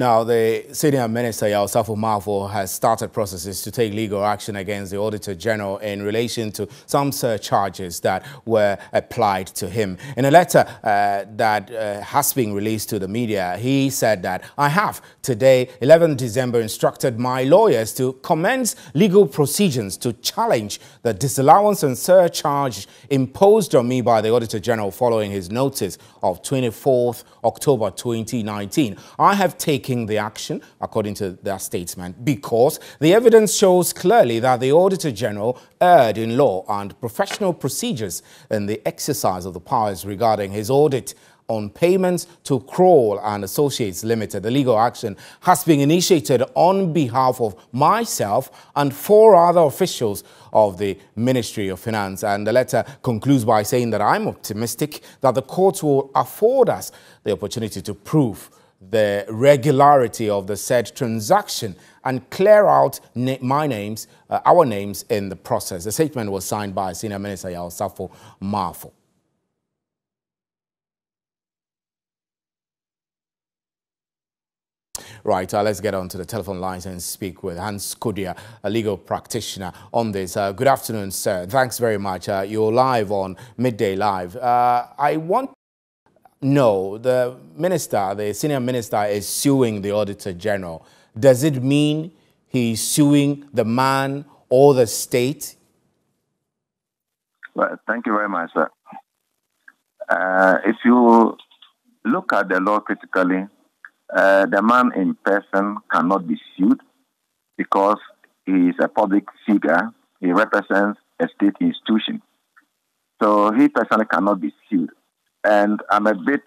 Now, the senior minister, Yaw-Osafo Maafo, has started processes to take legal action against the Auditor General in relation to some surcharges that were applied to him. In a letter uh, that uh, has been released to the media, he said that I have today, 11 December, instructed my lawyers to commence legal procedures to challenge the disallowance and surcharge imposed on me by the Auditor General following his notice of 24th October 2019. I have taken taking the action, according to their statement, because the evidence shows clearly that the Auditor General erred in law and professional procedures in the exercise of the powers regarding his audit on payments to Kroll and Associates Limited. The legal action has been initiated on behalf of myself and four other officials of the Ministry of Finance. And the letter concludes by saying that I'm optimistic that the courts will afford us the opportunity to prove the regularity of the said transaction and clear out na my names, uh, our names in the process. The statement was signed by Senior Minister Yaw-Osafo Maafo. Right, uh, let's get on to the telephone lines and speak with Hans Kodia, a legal practitioner on this. Uh, good afternoon, sir. Thanks very much. Uh, you're live on Midday Live. Uh, I want no, the minister, the senior minister is suing the auditor general. Does it mean he's suing the man or the state? Well, thank you very much, sir. Uh, if you look at the law critically, uh, the man in person cannot be sued because he is a public figure. He represents a state institution. So he personally cannot be sued. And I'm a bit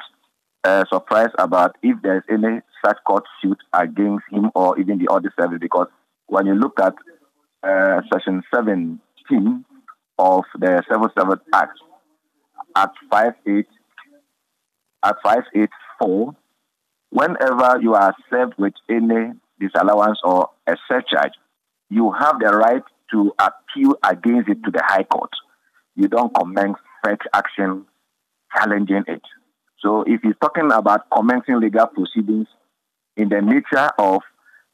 uh, surprised about if there's any such court suit against him or even the other service, because when you look at uh, Section 17 of the Civil Service Act, at 58, at 584, whenever you are served with any disallowance or a surcharge, you have the right to appeal against it to the High Court. You don't commence fetch action challenging it. So if he's talking about commencing legal proceedings in the nature of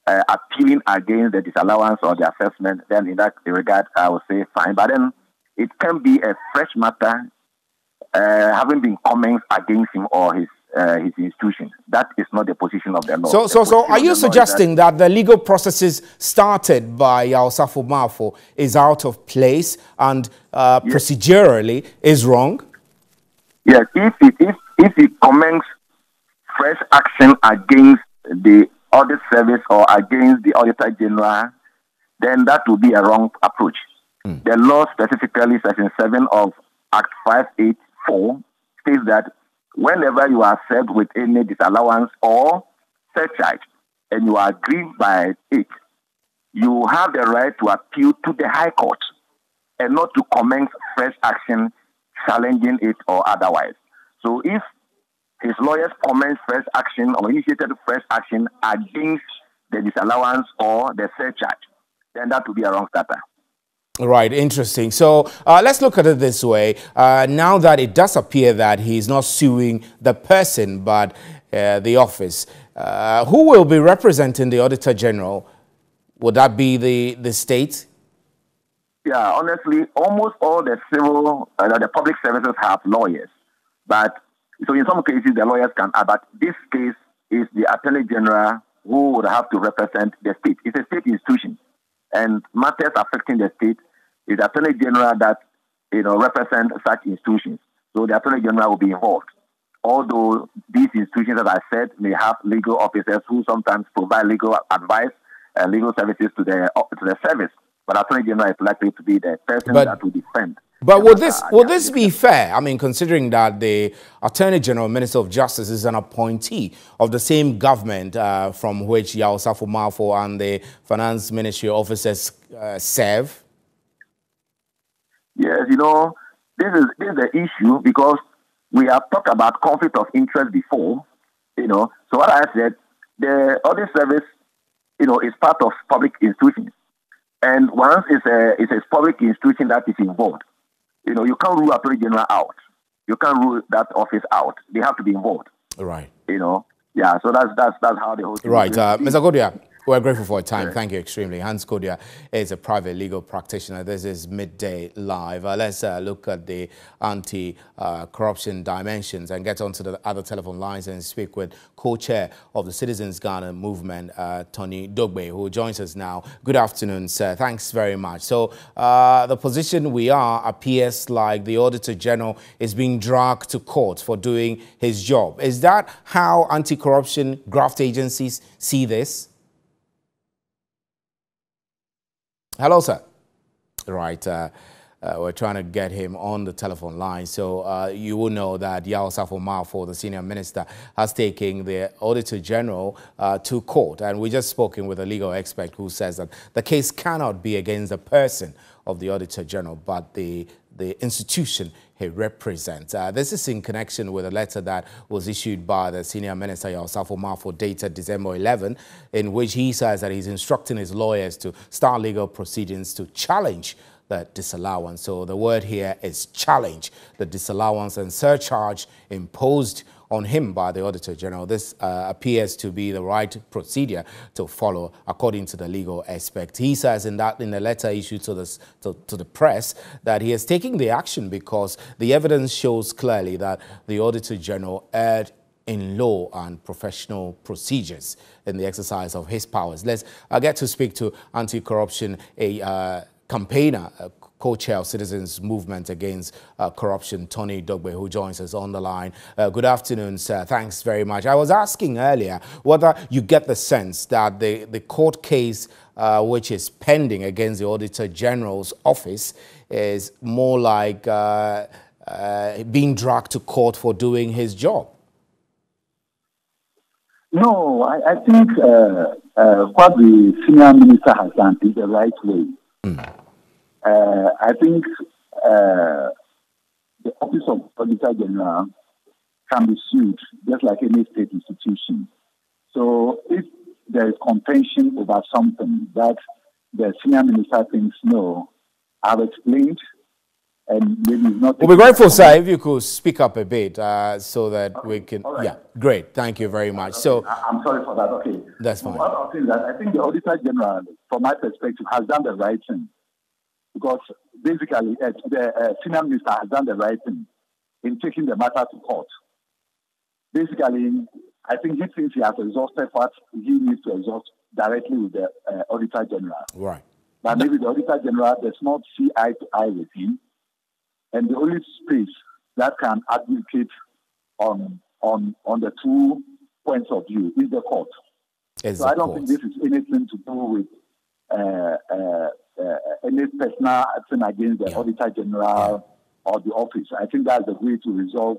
uh, appealing against the disallowance or the assessment, then in that regard, I would say fine. But then it can be a fresh matter, uh, having been comments against him or his uh, his institution. That is not the position of the law. So, so, so, are you suggesting that, that, the legal processes started by Yaw-Osafo Maafo is out of place and uh, yes. procedurally is wrong? Yes, if it, if if he commences fresh action against the audit service or against the auditor general, then that would be a wrong approach. Mm. The law specifically, section seven of Act five eight four, states that whenever you are served with any disallowance or surcharge, and you are aggrieved by it, you have the right to appeal to the High Court and not to commence fresh action challenging it or otherwise. So if his lawyers commence first action or initiated first action against the disallowance or the surcharge, then that would be a wrong starter. Right, interesting. So uh, let's look at it this way. Uh, now that it does appear that he's not suing the person but uh, the office, uh, who will be representing the Auditor General? Would that be the, the state? Yeah, honestly, almost all the civil, uh, the public services have lawyers. But so in some cases, the lawyers can, uh, but this case is the attorney general who would have to represent the state. It's a state institution, and matters affecting the state is the attorney general that you know represent such institutions. So the attorney general will be involved. Although these institutions, as I said, may have legal officers who sometimes provide legal advice and legal services to the to the service. But Attorney General is likely to be the person but, that will defend. But will this would this be fair? I mean, considering that the Attorney General, Minister of Justice, is an appointee of the same government uh, from which Yaw-Osafo Maafo and the Finance Ministry officers uh, serve. Yes, you know, this is this is the issue because we have talked about conflict of interest before. You know, so what I said, the audit service, you know, is part of public institutions. And once it's a, it's a public institution that is involved, you know, you can't rule Attorney General out. You can't rule that office out. They have to be involved. Right. You know, yeah, so that's that's that's how the whole thing right, uh, Mr. Kodia. We're grateful for your time. Thank you extremely. Hans Kodia is a private legal practitioner. This is Midday Live. Uh, let's uh, look at the anti-corruption dimensions and get onto the other telephone lines and speak with co-chair of the Citizens Ghana Movement, uh, Tony Dogbe, who joins us now. Good afternoon, sir. Thanks very much. So uh, the position we are appears like the Auditor General is being dragged to court for doing his job. Is that how anti-corruption graft agencies see this? Hello, sir. Right. Uh, uh, we're trying to get him on the telephone line. So uh, you will know that Yaw Osafo Maafo, the senior minister, has taken the Auditor General uh, to court. And we just spoken with a legal expert who says that the case cannot be against the person of the Auditor General, but the, the institution he represents. Uh, this is in connection with a letter that was issued by the senior minister, Yaw Osafo Maafo, dated December 11, in which he says that he's instructing his lawyers to start legal proceedings to challenge the disallowance. So the word here is challenge the disallowance and surcharge imposed on him by the Auditor General. This uh, appears to be the right procedure to follow, according to the legal aspect. He says in that in a letter issued to, this, to, to the press that he is taking the action because the evidence shows clearly that the Auditor General erred in law and professional procedures in the exercise of his powers. Let's uh, get to speak to anti-corruption a uh, campaigner, uh, co-chair of Citizens Movement Against uh, Corruption, Tony Dogbe, who joins us on the line. Uh, good afternoon, sir. Thanks very much. I was asking earlier whether you get the sense that the, the court case uh, which is pending against the Auditor General's office is more like uh, uh, being dragged to court for doing his job. No, I, I think uh, what the senior minister has done is the right way. Mm. Uh, I think uh, the Office of Auditor General can be sued just like any state institution. So if there is contention over something that the senior minister thinks no, I've explained and maybe not. We'll be grateful, sir, if you could speak up a bit uh, so that okay. we can. Right. Yeah, great. Thank you very much. Okay. So I'm sorry for that. Okay, that's fine. One of that I think the Auditor General, from my perspective, has done the right thing because basically uh, the uh, senior minister has done the right thing in taking the matter to court. Basically, I think he thinks he has exhausted what he needs to exhaust directly with the uh, Auditor General. Right. But maybe the Auditor General does not see eye to eye with him. And the only space that can advocate on on on the two points of view is the court. so I don't court. think this is anything to do with uh, uh, uh, any personal action against the yeah. Auditor General or the office. I think that's the way to resolve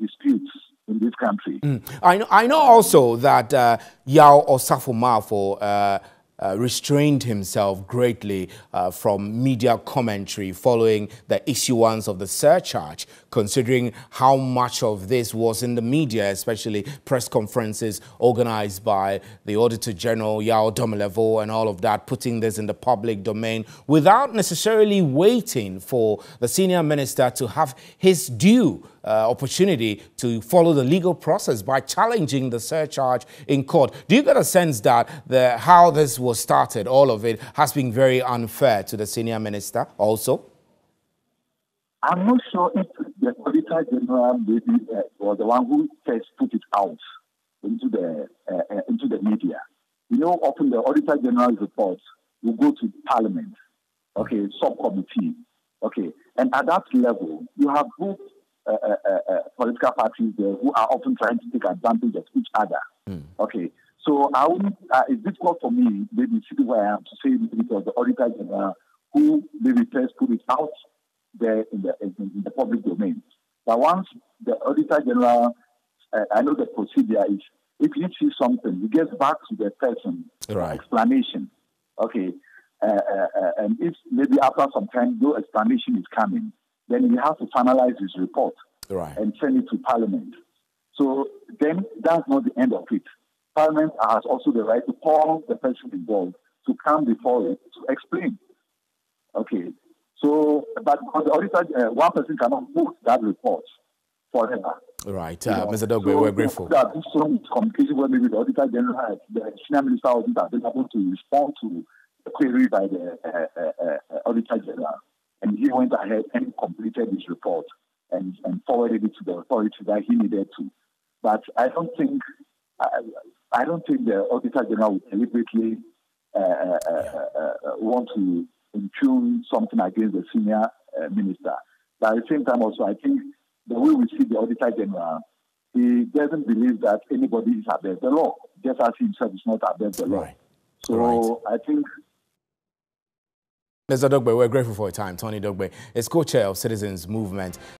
disputes in this country. Mm. I, know, I know also that uh, Yaw Osafo Maafo uh, uh, restrained himself greatly uh, from media commentary following the issuance of the surcharge, considering how much of this was in the media, especially press conferences organized by the Auditor General, Yaw Domelevo, and all of that, putting this in the public domain without necessarily waiting for the senior minister to have his due uh, opportunity to follow the legal process by challenging the surcharge in court. Do you get a sense that the, how this was started, all of it, has been very unfair to the senior minister also? I'm not sure if the Auditor General maybe uh, was the one who first put it out into the uh, uh, into the media. You know, often the Auditor General's report will go to Parliament, okay, subcommittee, okay, and at that level, you have uh, political parties there who are often trying to take advantage of each other. Mm. Okay, so I would, it's difficult for me, maybe sitting where I am, to say it was the Auditor General who maybe first put it out there in the in, in the public domain. But once the Auditor General, uh, I know the procedure is if you see something, you get back to the person right. explanation. Okay, uh, uh, and if maybe after some time no explanation is coming, then he has to finalize his report right. and send it to Parliament. So then that's not the end of it. Parliament has also the right to call the person involved to come before it to explain. Okay. So, but on the auditor, uh, one person cannot vote that report forever. Right, uh, Mr. Dogbe, so, we're grateful. That some communication with the Auditor General, the Senior Minister wasn't available to respond to the query by the uh, uh, uh, Auditor General. And he went ahead and completed his report and, and forwarded it to the authority that he needed to. But I don't think I, I don't think the Auditor General would deliberately uh, uh, uh, want to impugn something against the senior minister. But at the same time, also, I think the way we see the Auditor General, he doesn't believe that anybody is above the law, just as he himself is not above the law. Right. So right. I think Mr. Dogbe, we're grateful for your time. Tony Dogbe is co-chair of Citizens Movement